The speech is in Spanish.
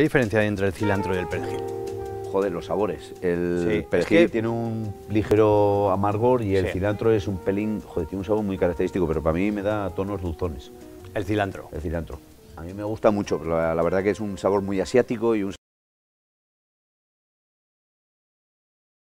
¿Qué diferencia hay entre el cilantro y el perejil? Joder, los sabores. El Sí, es perejil que- tiene un ligero amargor y el Sí. cilantro es un pelín, joder, tiene un sabor muy característico, pero para mí me da tonos dulzones, El cilantro. el cilantro. A mí me gusta mucho, pero la, la verdad que es un sabor muy asiático y un